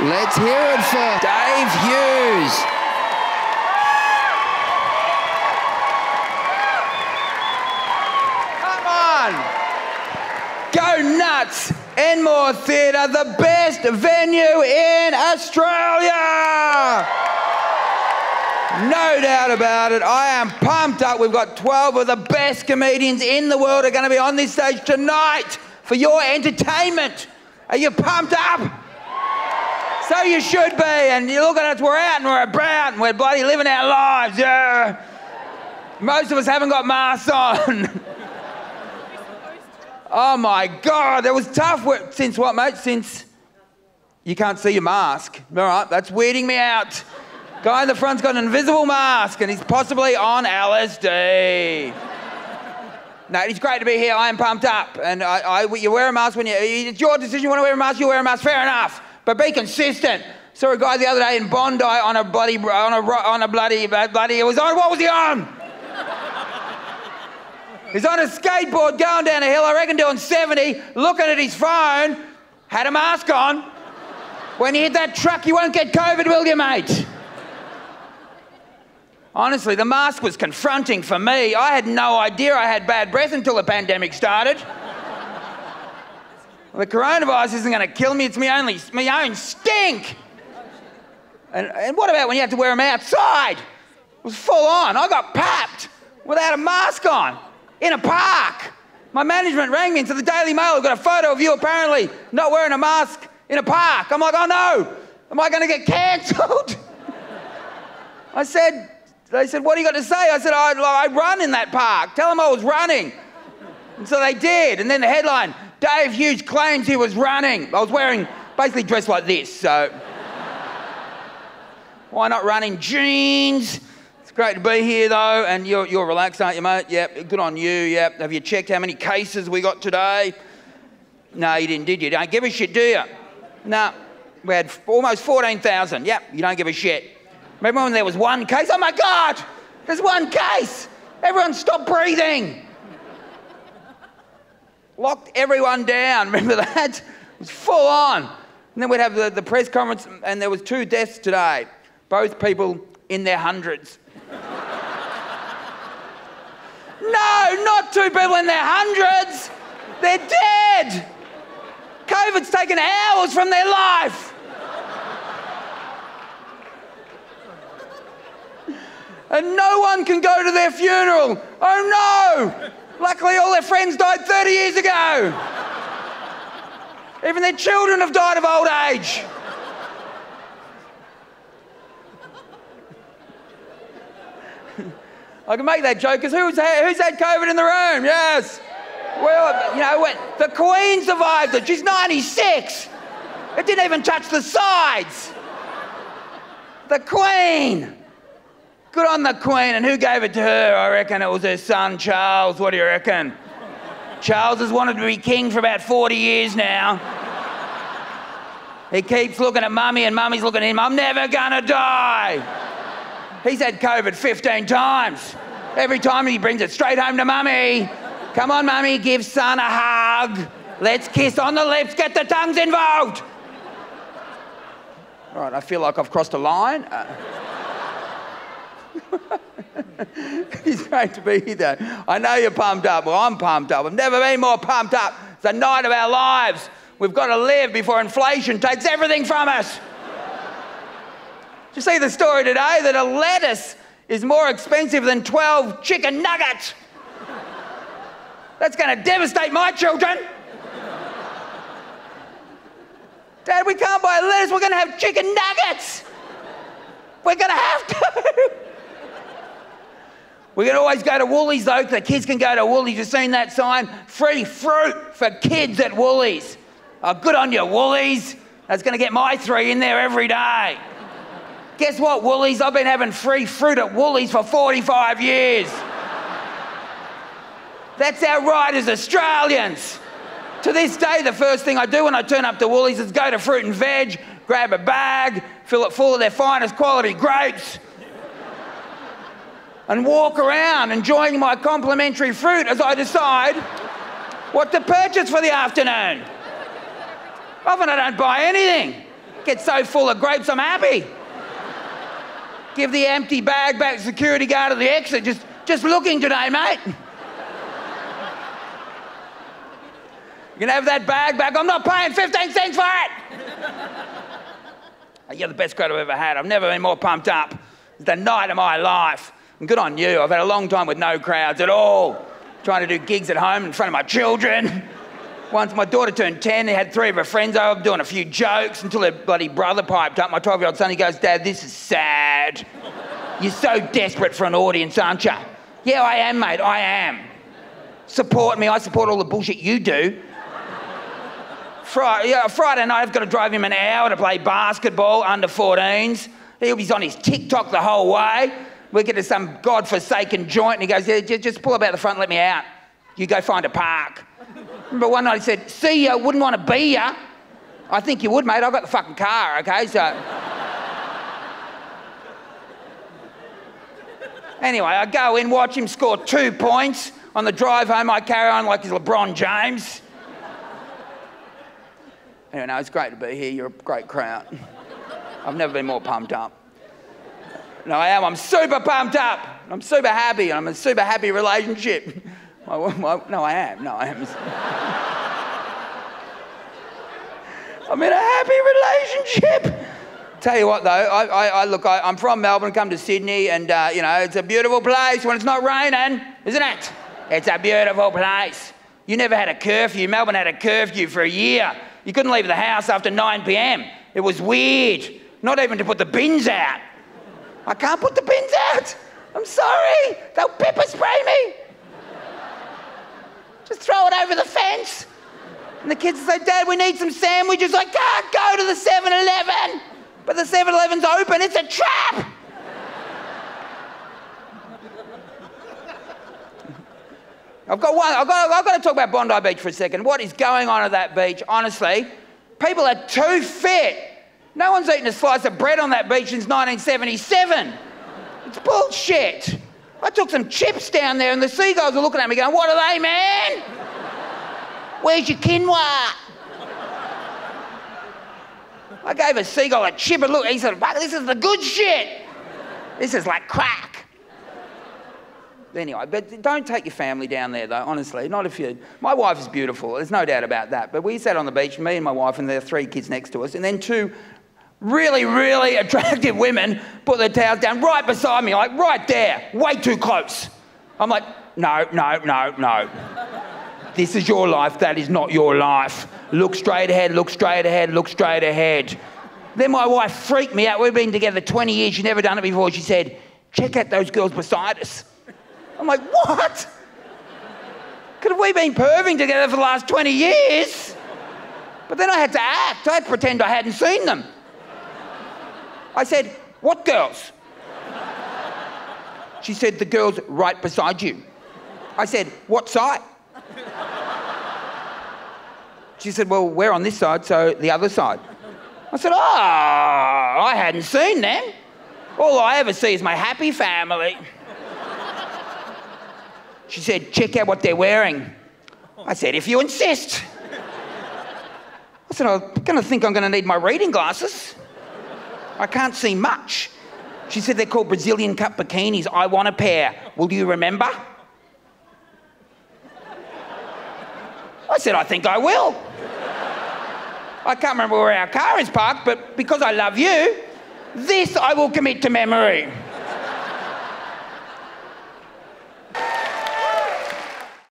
Let's hear it for Dave Hughes. Come on! Go nuts! Enmore Theatre, the best venue in Australia! No doubt about it. I am pumped up. We've got 12 of the best comedians in the world are going to be on this stage tonight for your entertainment. Are you pumped up? So you should be. And you look at us, we're out and we're about and we're bloody living our lives. Yeah. Most of us haven't got masks on. oh my God, that was tough. Since what, mate? Since you can't see your mask. All right, that's weirding me out. Guy in the front's got an invisible mask and he's possibly on LSD. No, it's great to be here. I am pumped up. And I, I, you wear a mask when you, it's your decision. You want to wear a mask, you wear a mask. Fair enough. But be consistent. Saw a guy the other day in Bondi on a bloody, on a, on a bloody, bloody, it was on, what was he on? He's on a skateboard going down a hill, I reckon doing 70, looking at his phone, had a mask on. When you hit that truck, you won't get COVID, will you, mate? Honestly, the mask was confronting for me. I had no idea I had bad breath until the pandemic started. The coronavirus isn't going to kill me, it's my, only, my own stink. And, and what about when you have to wear them outside? It was full on. I got papped without a mask on in a park. My management rang me into the Daily Mail. I've got a photo of you apparently not wearing a mask in a park. I'm like, oh no, am I going to get cancelled? I said, they said, What do you got to say? I said, I, I run in that park. Tell them I was running. And so they did. And then the headline Dave Hughes claims he was running. I was wearing basically dressed like this, so. Why not running jeans? It's great to be here though, and you're, you're relaxed, aren't you, mate? Yep, good on you. Yep. Have you checked how many cases we got today? No, you didn't, did you? Don't give a shit, do you? No. We had almost 14,000. Yep, you don't give a shit. Remember when there was one case? Oh my God, there's one case. Everyone stop breathing. Locked everyone down. Remember that? It was full on. And then we'd have the, the press conference, and there was two deaths today. Both people in their hundreds. no, not two people in their hundreds. They're dead. COVID's taken hours from their life. and no one can go to their funeral. Oh no! Luckily, all their friends died 30 years ago. Even their children have died of old age. I can make that joke because who's, who's had COVID in the room? Yes. Well, you know, the Queen survived it. She's 96. It didn't even touch the sides. The Queen. Good on the Queen. And who gave it to her? I reckon it was her son, Charles. What do you reckon? Charles has wanted to be king for about 40 years now. He keeps looking at mummy, and mummy's looking at him. I'm never gonna die. He's had COVID 15 times. Every time he brings it straight home to mummy. Come on, mummy, give son a hug. Let's kiss on the lips, get the tongues involved. All right, I feel like I've crossed a line. Uh, it's going to be there. I know you're pumped up. Well, I'm pumped up. I've never been more pumped up. It's the night of our lives. We've got to live before inflation takes everything from us. Did you see the story today that a lettuce is more expensive than 12 chicken nuggets? That's going to devastate my children. Dad, we can't buy lettuce. We're going to have chicken nuggets. We're going to have to. We can always go to Woolies though, the kids can go to Woolies. You've seen that sign? Free fruit for kids at Woolies. Oh, good on you, Woolies. That's going to get my three in there every day. Guess what, Woolies? I've been having free fruit at Woolies for 45 years. That's our right as Australians. To this day, the first thing I do when I turn up to Woolies is go to fruit and veg, grab a bag, fill it full of their finest quality grapes, and walk around enjoying my complimentary fruit as I decide what to purchase for the afternoon. Often I don't buy anything. Get so full of grapes, I'm happy. Give the empty bag back to security guard at the exit. Just, just looking today, mate. You can have that bag back. I'm not paying 15 cents for it. You're the best crowd I've ever had. I've never been more pumped up. It's the night of my life. And good on you. I've had a long time with no crowds at all. Trying to do gigs at home in front of my children. Once my daughter turned 10, they had three of her friends over doing a few jokes until her bloody brother piped up. My 12 year old son, he goes, Dad, this is sad. You're so desperate for an audience, aren't you? Yeah, I am, mate, I am. Support me, I support all the bullshit you do. Friday, yeah, Friday night, I've got to drive him an hour to play basketball under 14s. He'll be on his TikTok the whole way. We get to some god-forsaken joint, and he goes, yeah, just pull up out the front let me out. You go find a park. Remember one night he said, see ya, wouldn't want to be ya. I think you would, mate. I've got the fucking car, okay? So... anyway, I go in, watch him score two points. On the drive home, I carry on like he's LeBron James. Anyway, no, it's great to be here. You're a great crowd. I've never been more pumped up. No, I am. I'm super pumped up. I'm super happy. I'm in a super happy relationship. no, I am. No, I am. I'm in a happy relationship. Tell you what, though, I, I, I look, I, am from Melbourne, come to Sydney, and uh, you know, it's a beautiful place when it's not raining, isn't it? It's a beautiful place. You never had a curfew. Melbourne had a curfew for a year. You couldn't leave the house after 9 p.m. It was weird. Not even to put the bins out. I can't put the bins out. I'm sorry. They'll pepper spray me. Just throw it over the fence. And the kids say, Dad, we need some sandwiches. I can't go to the 7 Eleven. But the 7 Eleven's open. It's a trap. I've got one. I've got, I've got to talk about Bondi Beach for a second. What is going on at that beach? Honestly, people are too fit. No one's eaten a slice of bread on that beach since 1977. It's bullshit. I took some chips down there and the seagulls are looking at me going, What are they, man? Where's your quinoa? I gave a seagull a chip and look, he said, This is the good shit. This is like crack. Anyway, but don't take your family down there, though, honestly. Not if you. My wife is beautiful, there's no doubt about that. But we sat on the beach, me and my wife, and there are three kids next to us, and then two really, really attractive women put their towels down right beside me, like right there, way too close. I'm like, no, no, no, no. This is your life, that is not your life. Look straight ahead, look straight ahead, look straight ahead. Then my wife freaked me out. We've been together 20 years, she's never done it before. She said, check out those girls beside us. I'm like, what? Could have we been perving together for the last 20 years? But then I had to act. I had to pretend I hadn't seen them. I said, what girls? She said, the girls right beside you. I said, what side? She said, well, we're on this side, so the other side. I said, oh, I hadn't seen them. All I ever see is my happy family. She said, check out what they're wearing. I said, if you insist. I said, I'm going to think I'm going to need my reading glasses. I can't see much. She said, they're called Brazilian cut bikinis. I want a pair. Will you remember? I said, I think I will. I can't remember where our car is parked, but because I love you, this I will commit to memory.